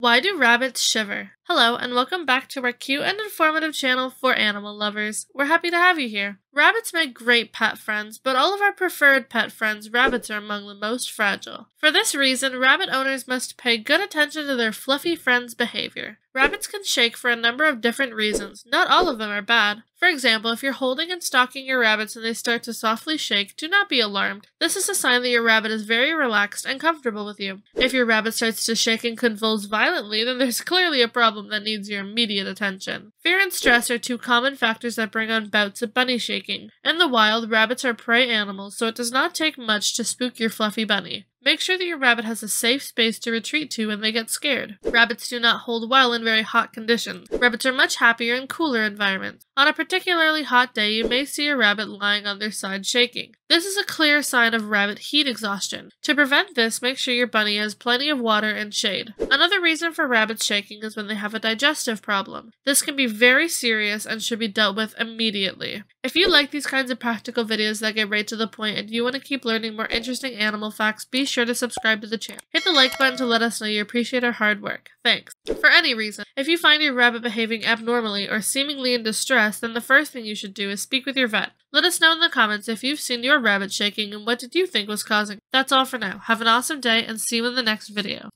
Why do rabbits shiver? Hello, and welcome back to our cute and informative channel for animal lovers. We're happy to have you here. Rabbits make great pet friends, but all of our preferred pet friends, rabbits are among the most fragile. For this reason, rabbit owners must pay good attention to their fluffy friends' behavior. Rabbits can shake for a number of different reasons. Not all of them are bad. For example, if you're holding and stalking your rabbits and they start to softly shake, do not be alarmed. This is a sign that your rabbit is very relaxed and comfortable with you. If your rabbit starts to shake and convulse violently, then there's clearly a problem that needs your immediate attention. Fear and stress are two common factors that bring on bouts of bunny shaking. In the wild, rabbits are prey animals, so it does not take much to spook your fluffy bunny. Make sure that your rabbit has a safe space to retreat to when they get scared. Rabbits do not hold well in very hot conditions. Rabbits are much happier in cooler environments. On a particularly hot day, you may see a rabbit lying on their side shaking. This is a clear sign of rabbit heat exhaustion. To prevent this, make sure your bunny has plenty of water and shade. Another reason for rabbits shaking is when they have a digestive problem. This can be very serious and should be dealt with immediately. If you like these kinds of practical videos that get right to the point and you want to keep learning more interesting animal facts, be sure to subscribe to the channel. Hit the like button to let us know you appreciate our hard work. Thanks. For any reason, if you find your rabbit behaving abnormally or seemingly in distress, then the first thing you should do is speak with your vet. Let us know in the comments if you've seen your rabbit shaking and what did you think was causing. it. That's all for now. Have an awesome day and see you in the next video.